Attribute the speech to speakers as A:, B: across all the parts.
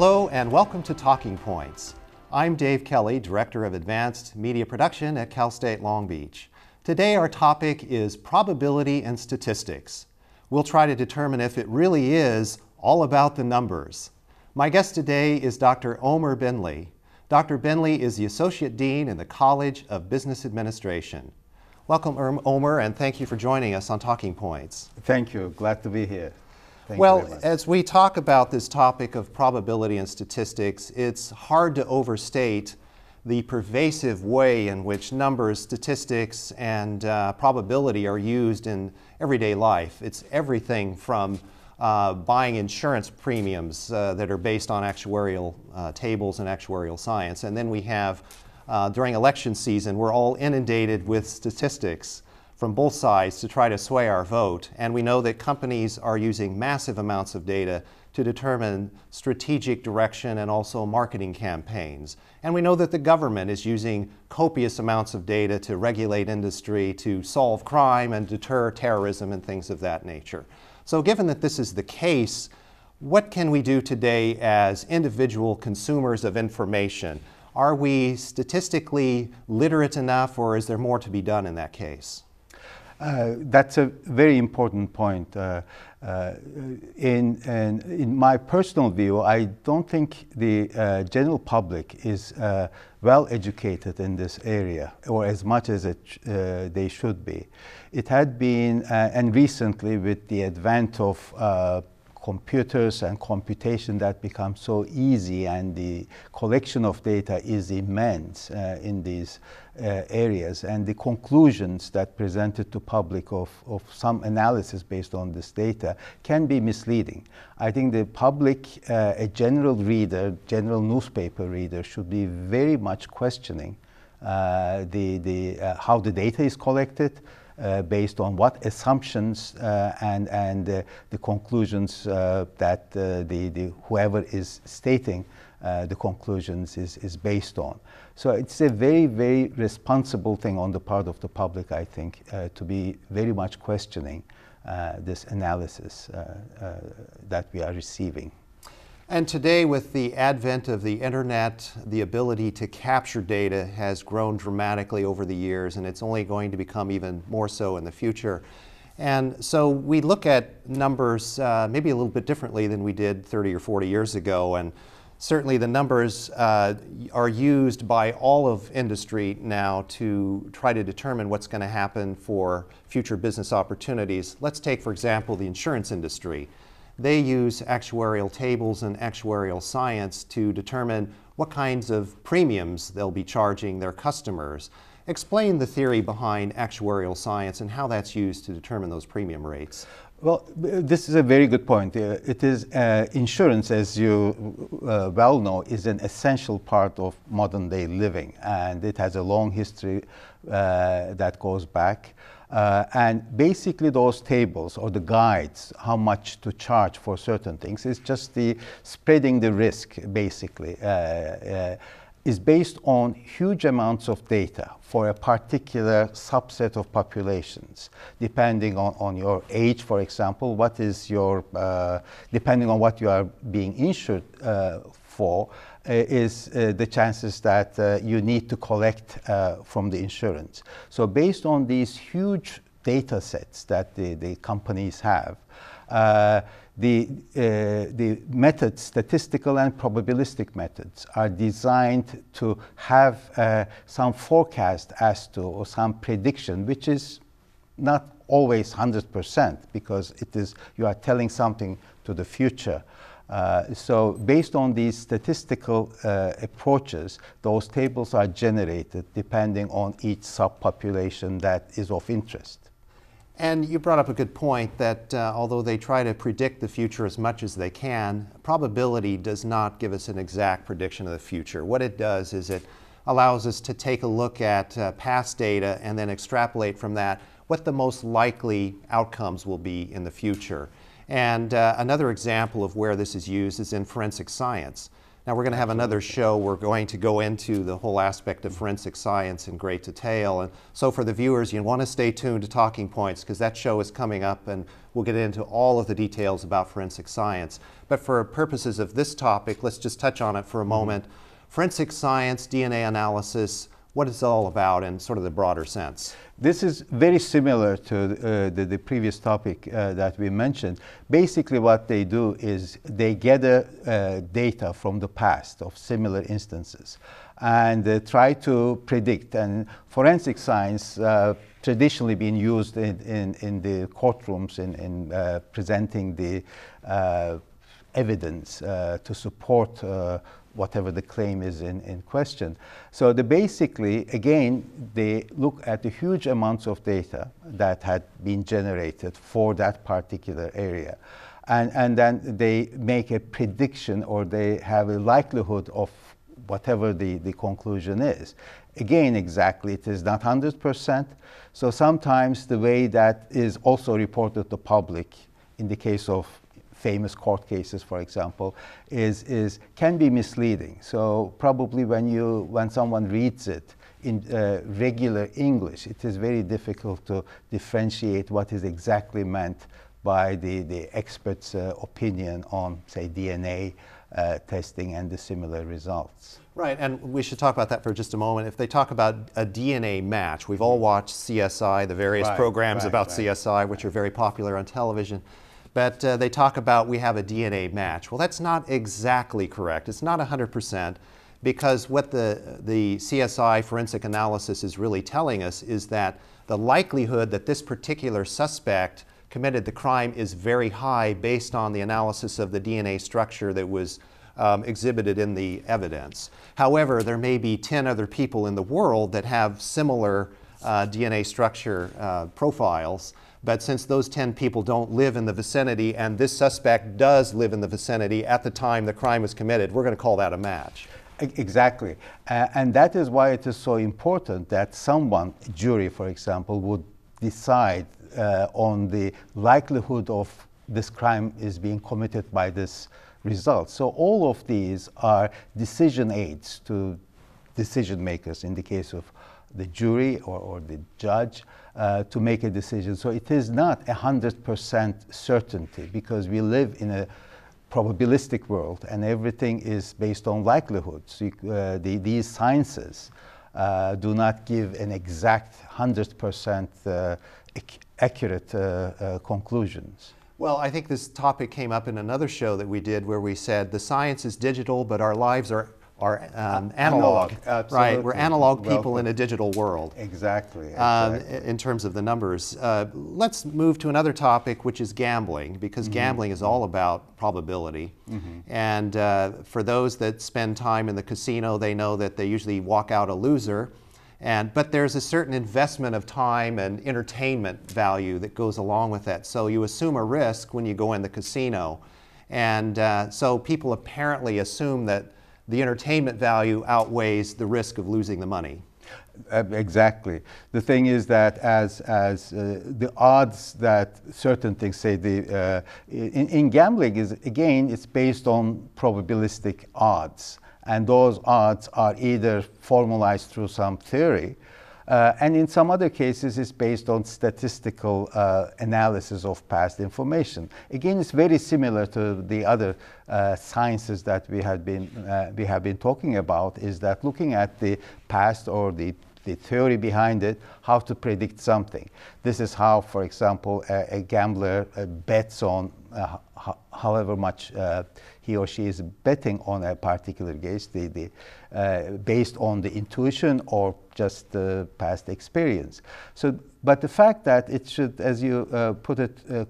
A: Hello and welcome to Talking Points. I'm Dave Kelly, Director of Advanced Media Production at Cal State Long Beach. Today our topic is probability and statistics. We'll try to determine if it really is all about the numbers. My guest today is Dr. Omer Benli. Dr. Benli is the Associate Dean in the College of Business Administration. Welcome, Omer, and thank you for joining us on Talking Points.
B: Thank you. Glad to be here. Thank
A: well, as we talk about this topic of probability and statistics, it's hard to overstate the pervasive way in which numbers, statistics, and uh, probability are used in everyday life. It's everything from uh, buying insurance premiums uh, that are based on actuarial uh, tables and actuarial science. And then we have, uh, during election season, we're all inundated with statistics from both sides to try to sway our vote. And we know that companies are using massive amounts of data to determine strategic direction and also marketing campaigns. And we know that the government is using copious amounts of data to regulate industry, to solve crime and deter terrorism and things of that nature. So, given that this is the case, what can we do today as individual consumers of information? Are we statistically literate enough, or is there more to be done in that case?
B: Uh, that's a very important point. Uh, uh, in, in, in, my personal view, I don't think the uh, general public is uh, well educated in this area, or as much as it, they should be. It had been, and recently with the advent of computers and computation that becomes so easy and the collection of data is immense uh, in these areas and the conclusions that presented to public of, of some analysis based on this data can be misleading. I think the public, uh, a general reader, general newspaper reader should be very much questioning uh, the, the, uh, how the data is collected, uh, based on what assumptions uh, and, and uh, the conclusions uh, that uh, the, the, whoever is stating uh, the conclusions is, is based on. So it's a very, very responsible thing on the part of the public, I think, to be very much questioning this analysis that we are receiving.
A: And today, with the advent of the internet, the ability to capture data has grown dramatically over the years, and it's only going to become even more so in the future. And so we look at numbers uh, maybe a little bit differently than we did 30 or 40 years ago. And certainly the numbers uh, are used by all of industry now to try to determine what's going to happen for future business opportunities. Let's take, for example, the insurance industry. They use actuarial tables and actuarial science to determine what kinds of premiums they'll be charging their customers. Explain the theory behind actuarial science and how that's used to determine those premium rates.
B: Well, this is a very good point. Uh, it is uh, insurance, as you uh, well know, is an essential part of modern day living, and it has a long history uh, that goes back. Uh, and basically those tables or the guides, how much to charge for certain things, is just the spreading the risk basically. Uh, uh, is based on huge amounts of data for a particular subset of populations, depending on, on your age, for example, what is your, uh, depending on what you are being insured uh, for, uh, is uh, the chances that uh, you need to collect from the insurance. So based on these huge data sets that the, the companies have, uh, the methods, statistical and probabilistic methods, are designed to have uh, some forecast as to or some prediction, which is not always 100% because it is you are telling something to the future. Uh, so based on these statistical uh, approaches, those tables are generated depending on each subpopulation that is of interest.
A: And you brought up a good point that uh, although they try to predict the future as much as they can, probability does not give us an exact prediction of the future. What it does is it allows us to take a look at uh, past data and then extrapolate from that what the most likely outcomes will be in the future. And uh, another example of where this is used is in forensic science. Now, we're going to have another show. We're going to go into the whole aspect of forensic science in great detail. And so, for the viewers, you want to stay tuned to Talking Points because that show is coming up and we'll get into all of the details about forensic science. But for purposes of this topic, let's just touch on it for a mm-hmm. moment. Forensic science, DNA analysis, what it's all about in sort of the broader sense.
B: This is very similar to uh, the, the, previous topic uh, that we mentioned. Basically, what they do is they gather uh, data from the past of similar instances and uh, try to predict. And forensic science uh, traditionally been used in, in, in the courtrooms in, in uh, presenting the evidence to support whatever the claim is in, in question. So the basically, again, they look at the huge amounts of data that had been generated for that particular area. And, and then they make a prediction or they have a likelihood of whatever the, the conclusion is. Again, exactly, it is not 100%. So sometimes the way that is also reported to the public in the case of famous court cases, for example, is, is can be misleading. So probably when you when someone reads it in uh, regular English, it is very difficult to differentiate what is exactly meant by the, the expert's uh, opinion on, say, DNA uh, testing and the similar results.
A: Right, and we should talk about that for just a moment. If they talk about a DNA match, we've all watched CSI, the various right, programs right, about right, CSI, which are very popular on television but uh, they talk about we have a DNA match. Well, that's not exactly correct. It's not 100% because what the, the CSI forensic analysis is really telling us is that the likelihood that this particular suspect committed the crime is very high based on the analysis of the DNA structure that was um, exhibited in the evidence. However, there may be 10 other people in the world that have similar uh, DNA structure uh, profiles. But since those 10 people don't live in the vicinity and this suspect does live in the vicinity at the time the crime was committed, we're going to call that a match.
B: Exactly. Uh, and that is why it is so important that someone, jury for example, would decide uh, on the likelihood of this crime is being committed by this result. So all of these are decision aids to decision makers in the case of the jury or, or the judge uh, to make a decision. So it is not a 100% certainty because we live in a probabilistic world and everything is based on likelihoods. Uh, the, these sciences uh, do not give an exact 100% uh, ac accurate uh, uh, conclusions.
A: Well, I think this topic came up in another show that we did where we said the science is digital, but our lives are are um, analog,
B: analog
A: right? We're analog people in a digital world.
B: Exactly.
A: Um, exactly. Um, in terms of the numbers, uh, let's move to another topic, which is gambling, because mm -hmm. gambling is all about probability. Mm -hmm. And uh, for those that spend time in the casino, they know that they usually walk out a loser. And, but there's a certain investment of time and entertainment value that goes along with that. So you assume a risk when you go in the casino. And uh, so people apparently assume that the entertainment value outweighs the risk of losing the money.
B: Uh, exactly. The thing is that as, as uh, the odds that certain things say the, uh, in, in, gambling is again it's based on probabilistic odds and those odds are either formalized through some theory uh, and in some other cases, it's based on statistical uh, analysis of past information. Again, it's very similar to the other uh, sciences that we have been uh, we have been talking about. Is that looking at the past or the the theory behind it, how to predict something. This is how, for example, a, a gambler uh, bets on however much uh, he or she is betting on a particular case, the, the, uh, based on the intuition or just the past experience. So, but the fact that it should, as you uh, put it uh,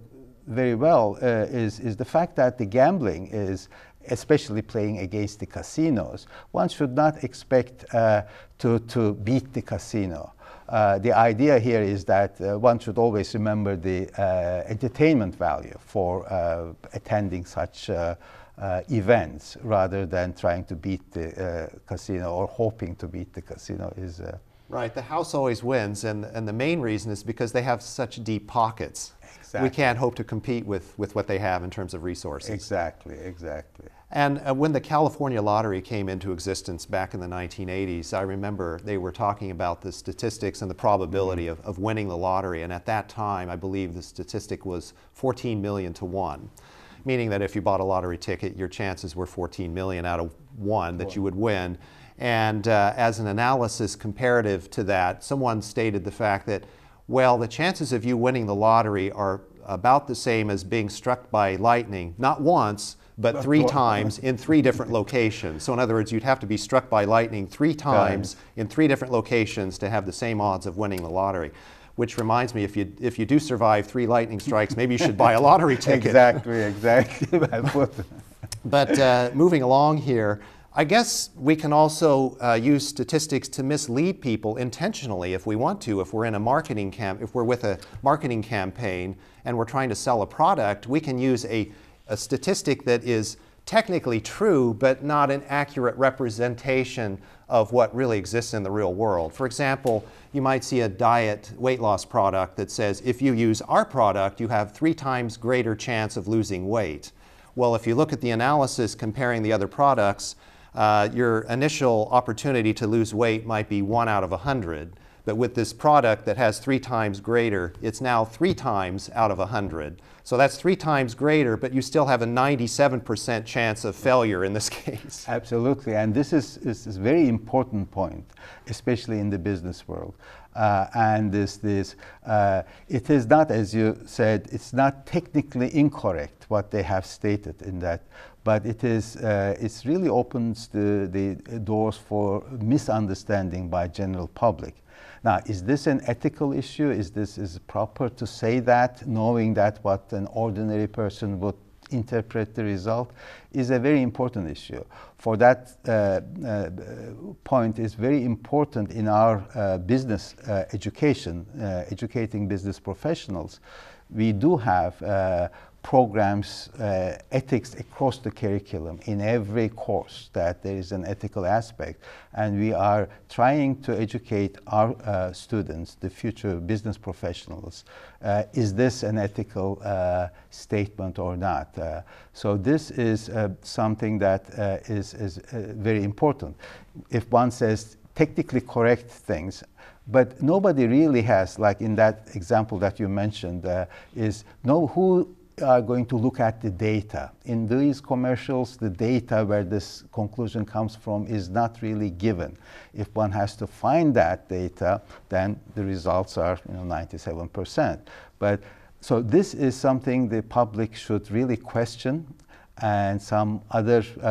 B: very well, uh, is, is the fact that the gambling is especially playing against the casinos, one should not expect uh, to, to beat the casino. Uh, the idea here is that uh, one should always remember the uh, entertainment value for uh, attending such uh, events rather than trying to beat the casino or hoping to beat the casino is
A: Right, the house always wins, and, and the main reason is because they have such deep pockets. Exactly. We can't hope to compete with, with what they have in terms of resources.
B: Exactly, exactly.
A: And uh, when the California lottery came into existence back in the 1980s, I remember they were talking about the statistics and the probability of, of winning the lottery. And at that time, I believe the statistic was 14 million to 1, meaning that if you bought a lottery ticket, your chances were 14 million out of 1 that you would win. And uh, as an analysis comparative to that, someone stated the fact that, well, the chances of you winning the lottery are about the same as being struck by lightning, not once, but three times in three different locations. So, in other words, you'd have to be struck by lightning three times in three different locations to have the same odds of winning the lottery. Which reminds me, if you if you do survive three lightning strikes, maybe you should buy a lottery ticket.
B: exactly, exactly.
A: but uh, moving along here, I guess we can also uh, use statistics to mislead people intentionally if we want to. If we're in a marketing camp, if we're with a marketing campaign and we're trying to sell a product, we can use a a statistic that is technically true, but not an accurate representation of what really exists in the real world. For example, you might see a diet weight loss product that says if you use our product, you have three times greater chance of losing weight. Well, if you look at the analysis comparing the other products, uh, your initial opportunity to lose weight might be one out of a 100. But with this product that has three times greater, it's now three times out of a 100. So that's three times greater, but you still have a 97% chance of failure in this case.
B: Absolutely, and this is, is, is a very important point, especially in the business world. Uh, and this, this uh, it is not, as you said, it's not technically incorrect what they have stated in that, but it is, uh, it really opens the, the doors for misunderstanding by general public. Now, is this an ethical issue? Is this is proper to say that, knowing that what an ordinary person would interpret the result is a very important issue. For that uh, uh, point is very important in our uh, business uh, education, uh, educating business professionals. We do have uh, programs, uh, ethics across the curriculum in every course that there is an ethical aspect. And we are trying to educate our uh, students, the future business professionals, uh, is this an ethical uh, statement or not? Uh, so this is uh, something that is, is very important. If one says technically correct things, but nobody really has, like in that example that you mentioned, is know who are going to look at the data. In these commercials, the data where this conclusion comes from is not really given. If one has to find that data, then the results are you know, 97%. But so this is something the public should really question and some other uh,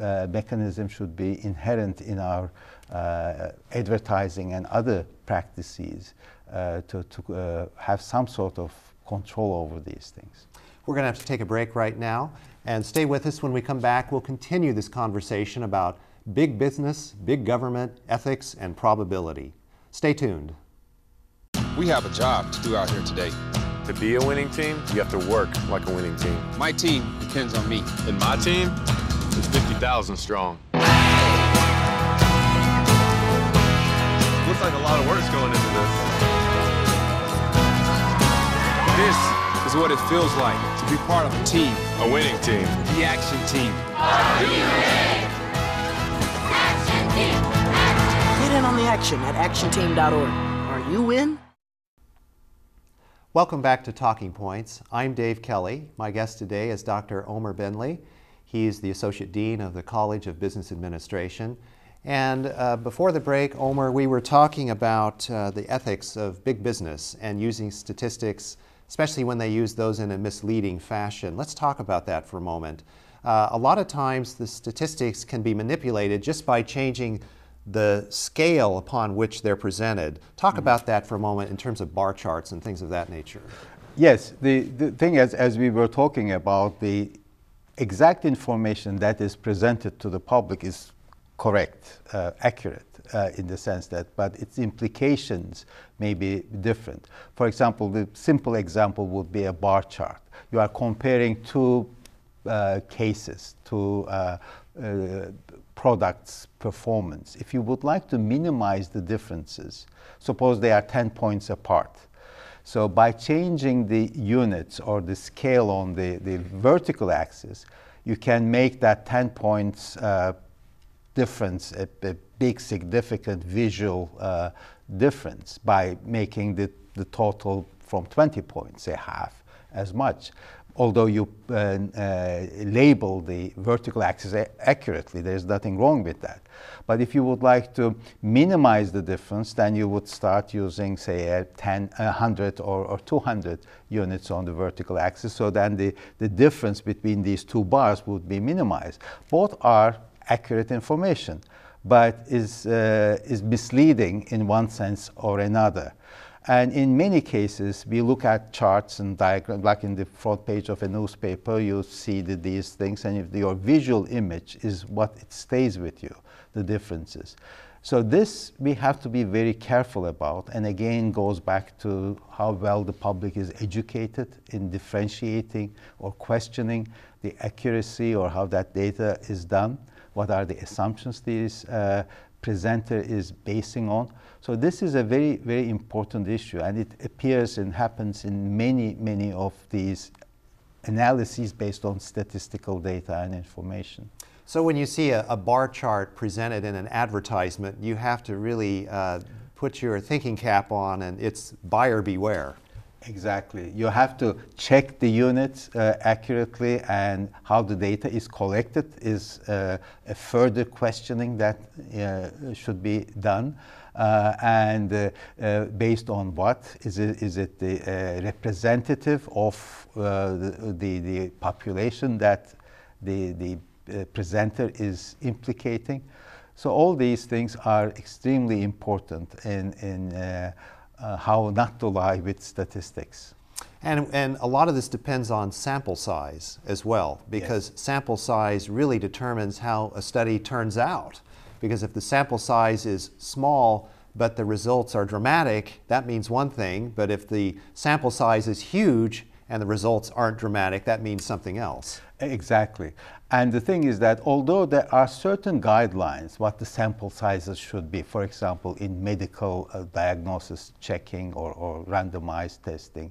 B: uh, mechanism should be inherent in our uh, advertising and other practices uh, to, to uh, have some sort of control over these things.
A: We're going to have to take a break right now. And stay with us when we come back. We'll continue this conversation about big business, big government, ethics, and probability. Stay tuned.
C: We have a job to do out here today.
D: To be a winning team, you have to work like a winning team.
C: My team depends on me.
D: And my team is 50,000 strong. Looks like a lot of work's going into
C: this. This is what it feels like to be part of a team.
D: A winning team.
C: The action team.
E: Action team. Action. Get in on the action at actionteam.org. Are you in?
A: Welcome back to Talking Points. I'm Dave Kelly. My guest today is Dr. Omer Benli. He's the Associate Dean of the College of Business Administration. And uh, before the break, Omer, we were talking about uh, the ethics of big business and using statistics especially when they use those in a misleading fashion. Let's talk about that for a moment. Uh, a lot of times the statistics can be manipulated just by changing the scale upon which they're presented. Talk mm-hmm. about that for a moment in terms of bar charts and things of that nature.
B: Yes, the, the thing is, as we were talking about, the exact information that is presented to the public is correct, uh, accurate uh, in the sense that, but its implications may be different. For example, the simple example would be a bar chart. You are comparing two uh, cases, two uh, uh, products' performance. If you would like to minimize the differences, suppose they are 10 points apart. So by changing the units or the scale on the, the vertical axis, you can make that 10 points uh, difference a, a, big significant visual uh, difference by making the, the total from 20 points a half as much although you uh, uh, label the vertical axis accurately, there's nothing wrong with that. But if you would like to minimize the difference, then you would start using, say, a 10, 100 or, or 200 units on the vertical axis. So then the, the difference between these two bars would be minimized. Both are accurate information, but is, uh, is misleading in one sense or another. And in many cases, we look at charts and diagrams, like in the front page of a newspaper, you see the, these things, and if your visual image is what it stays with you, the differences. So this we have to be very careful about, and again goes back to how well the public is educated in differentiating or questioning the accuracy or how that data is done. What are the assumptions these uh, presenter is basing on. So this is a very, very important issue, and it appears and happens in many, many of these analyses based on statistical data and information.
A: So when you see a, a bar chart presented in an advertisement, you have to really uh, put your thinking cap on, and it's buyer beware.
B: Exactly. You have to check the units uh, accurately and how the data is collected is uh, a further questioning that uh, should be done. Uh, and uh, uh, based on what? Is it, is it the representative of the, the, the, population that the, the presenter is implicating? So all these things are extremely important in, in uh, how not to lie with statistics.
A: And, and a lot of this depends on sample size as well, because yes. sample size really determines how a study turns out. Because if the sample size is small, but the results are dramatic, that means one thing. But if the sample size is huge and the results aren't dramatic, that means something else.
B: Exactly. And the thing is that although there are certain guidelines what the sample sizes should be, for example, in medical uh, diagnosis checking or, or randomized testing,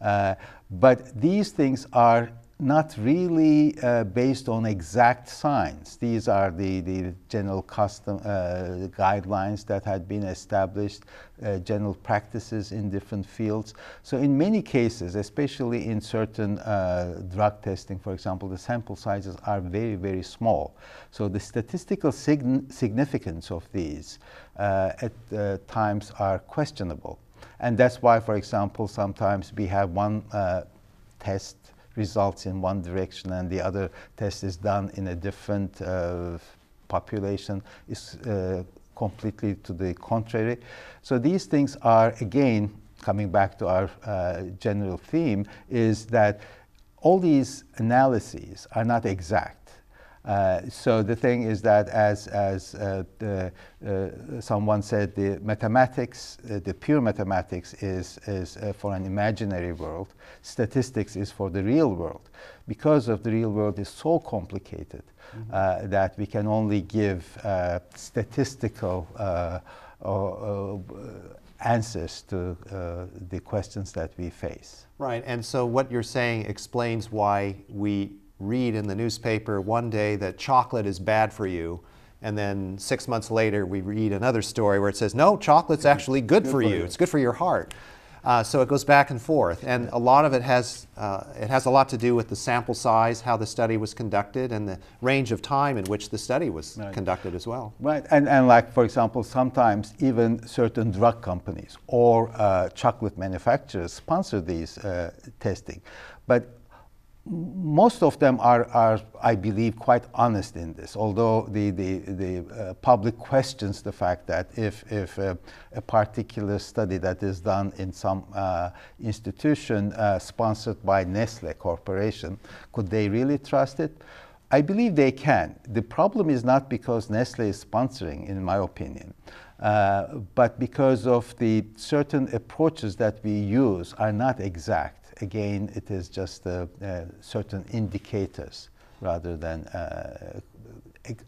B: uh, but these things are not really uh, based on exact science. These are the, the general custom uh, guidelines that had been established, uh, general practices in different fields. So in many cases, especially in certain uh, drug testing, for example, the sample sizes are very, very small. So the statistical sig significance of these uh, at uh, times are questionable. And that's why, for example, sometimes we have one test results in one direction and the other test is done in a different uh, population is uh, completely to the contrary. So these things are, again, coming back to our uh, general theme, is that all these analyses are not exact. Uh, so the thing is that as, as uh, the, uh, someone said, the mathematics, uh, the pure mathematics is, is uh, for an imaginary world. Statistics is for the real world. Because of the real world is so complicated mm -hmm. that we can only give statistical answers to the questions that we face.
A: Right, and so what you're saying explains why we read in the newspaper one day that chocolate is bad for you, and then six months later we read another story where it says, no, chocolate's actually good, good for, for you. you. It's good for your heart. Uh, so it goes back and forth, and a lot of it has uh, it has a lot to do with the sample size, how the study was conducted, and the range of time in which the study was right. conducted as well.
B: Right, and and like for example, sometimes even certain drug companies or uh, chocolate manufacturers sponsor these uh, testing, but most of them are, are, I believe, quite honest in this, although the, the, the uh, public questions the fact that if, if uh, a particular study that is done in some uh, institution uh, sponsored by Nestle Corporation, could they really trust it? I believe they can. The problem is not because Nestle is sponsoring, in my opinion. Uh, but because of the certain approaches that we use are not exact again, it is just uh, uh, certain indicators rather than uh,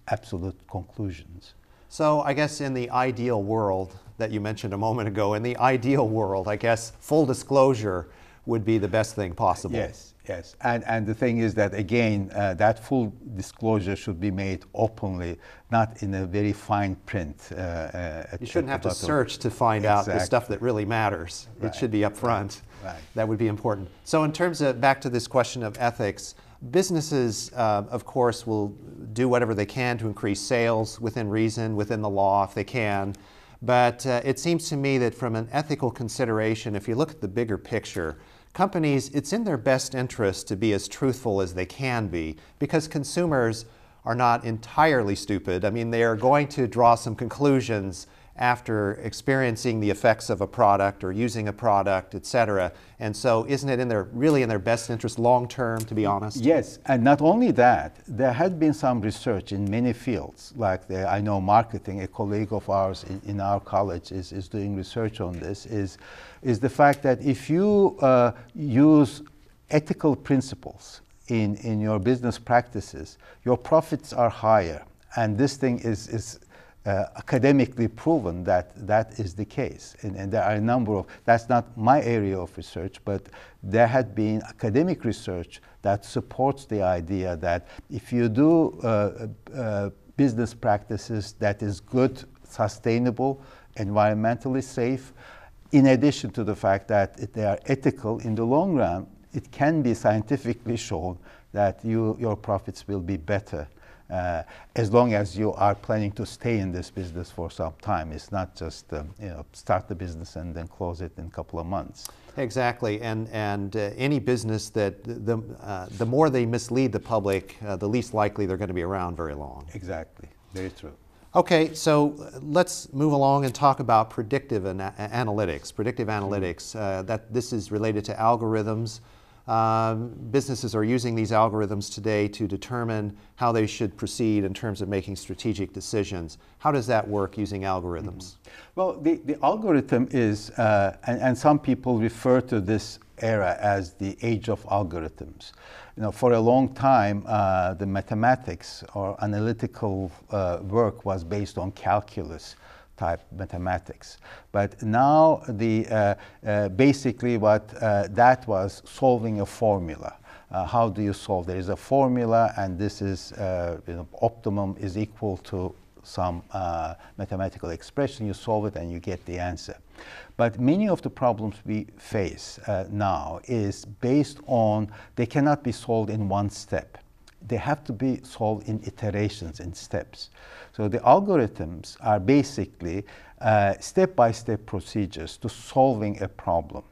B: absolute conclusions.
A: So I guess in the ideal world that you mentioned a moment ago, in the ideal world, I guess full disclosure, would be the best thing possible.
B: Yes, yes. And, and the thing is that, again, uh, that full disclosure should be made openly, not in a very fine print. Uh, uh,
A: you shouldn't have to search to find exactly. out the stuff that really matters. Right. It should be up front.
B: Right. right.
A: That would be important. So, in terms of back to this question of ethics, businesses, uh, of course, will do whatever they can to increase sales within reason, within the law, if they can. But uh, it seems to me that from an ethical consideration, if you look at the bigger picture, companies, it's in their best interest to be as truthful as they can be because consumers are not entirely stupid. I mean, they are going to draw some conclusions after experiencing the effects of a product or using a product, et cetera. And so isn't it in their really in their best interest long term to be honest?
B: Yes, and not only that, there had been some research in many fields, like the, I know marketing, a colleague of ours in, in, our college is, is doing research on this, is, is the fact that if you uh, use ethical principles in, in your business practices, your profits are higher. And this thing is, is uh, academically proven that that is the case. And, and, there are a number of, that's not my area of research, but there had been academic research that supports the idea that if you do uh, uh, business practices that is good, sustainable, environmentally safe, in addition to the fact that they are ethical in the long run, it can be scientifically shown that you, your profits will be better uh, as long as you are planning to stay in this business for some time. It's not just um, you know start the business and then close it in a couple of months.
A: Exactly, and and uh, any business that the uh, the more they mislead the public, uh, the least likely they're going to be around very long.
B: Exactly, very true.
A: Okay, so uh, let's move along and talk about predictive ana analytics. Predictive analytics. Uh, that this is related to algorithms. Um, businesses are using these algorithms today to determine how they should proceed in terms of making strategic decisions. How does that work using algorithms? Mm -hmm.
B: Well, the, the algorithm is, uh, and, and some people refer to this era as the age of algorithms. You know, for a long time, uh, the mathematics or analytical uh, work was based on calculus type mathematics. But now the uh, uh, basically what uh, that was solving a formula. Uh, how do you solve? There is a formula, and this is uh, you know, optimum is equal to some uh, mathematical expression. You solve it, and you get the answer. But many of the problems we face now is based on they cannot be solved in one step they have to be solved in iterations, and steps. So the algorithms are basically uh, step-by-step -step procedures to solving a problem.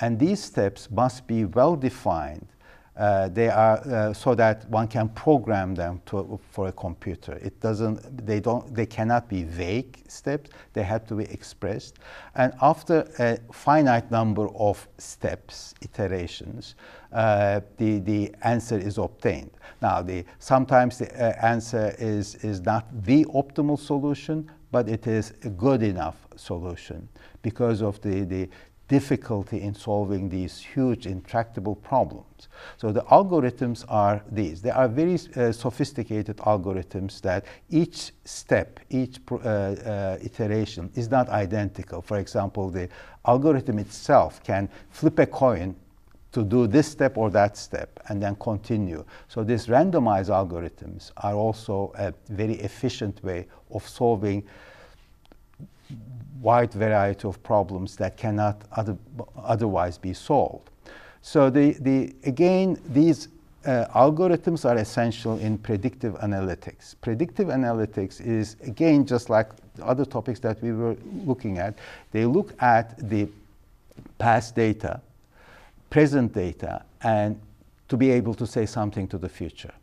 B: And these steps must be well defined uh, they are uh, so that one can program them to, for a computer. It doesn't, they don't, they cannot be vague steps. They have to be expressed. And after a finite number of steps, iterations, uh, the, the answer is obtained. Now, the, sometimes the uh, answer is, is not the optimal solution, but it is a good enough solution because of the, the difficulty in solving these huge intractable problems. So the algorithms are these. They are very uh, sophisticated algorithms that each step, each uh, uh, iteration is not identical. For example, the algorithm itself can flip a coin to do this step or that step and then continue. So these randomized algorithms are also a very efficient way of solving wide variety of problems that cannot other, otherwise be solved. So the, the, again, these uh, algorithms are essential in predictive analytics. Predictive analytics is, again, just like the other topics that we were looking at, they look at the past data, present data, and to be able to say something to the future.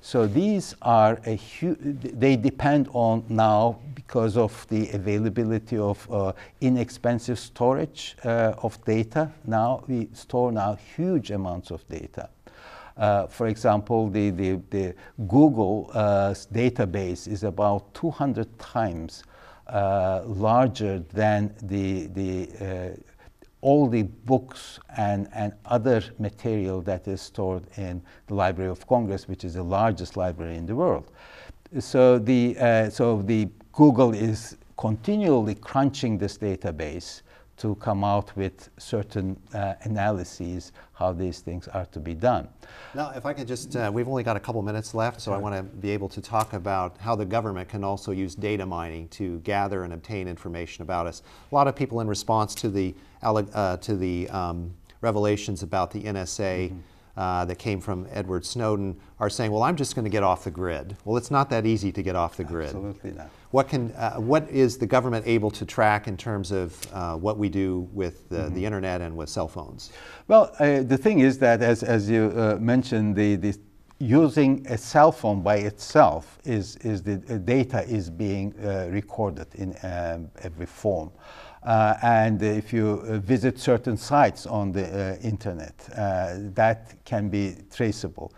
B: So these are a huge, they depend on now because of the availability of uh, inexpensive storage uh, of data. Now we store now huge amounts of data. Uh, for example, the, the, the Google uh, database is about 200 times uh, larger than the, the uh, all the books and, and other material that is stored in the Library of Congress, which is the largest library in the world. So the, uh, so the Google is continually crunching this database to come out with certain uh, analyses how these things are to be done.
A: Now, if I could just, uh, we've only got a couple minutes left, so I want to be able to talk about how the government can also use data mining to gather and obtain information about us. A lot of people, in response to the uh, to the um, revelations about the NSA. Uh, that came from Edward Snowden are saying, "Well, I'm just going to get off the grid." Well, it's not that easy to get off the grid.
B: Absolutely not.
A: What can uh, what is the government able to track in terms of uh, what we do with the, the internet and with cell phones?
B: Well, uh, the thing is that, as, as you uh, mentioned, the, the using a cell phone by itself is, is the uh, data is being uh, recorded in um, every form. Uh, and if you uh, visit certain sites on the uh, internet, uh, that can be traceable.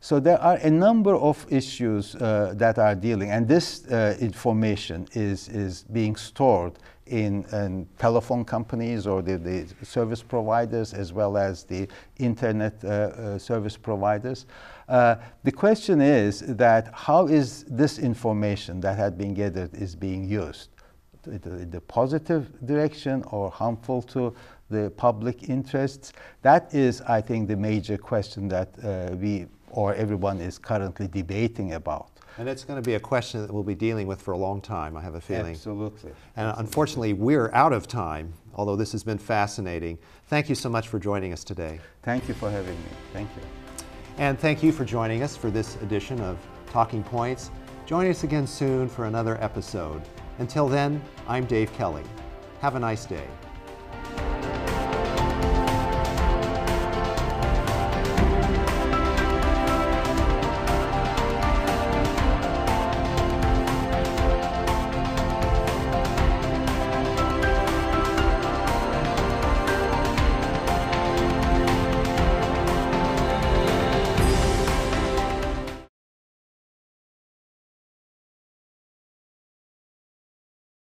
B: So there are a number of issues uh, that are dealing, and this information is, is being stored in, in telephone companies or the, the service providers as well as the internet uh, uh, service providers. Uh, the question is that how is this information that had been gathered is being used? In the positive direction or harmful to the public interests? That is, I think, the major question that uh, we or everyone is currently debating about.
A: And it's going to be a question that we'll be dealing with for a long time, I have a feeling.
B: Absolutely.
A: And unfortunately, we're out of time, although this has been fascinating. Thank you so much for joining us today.
B: Thank you for having me. Thank you.
A: And thank you for joining us for this edition of Talking Points. Join us again soon for another episode. Until then, I'm Dave Kelly. Have a nice day.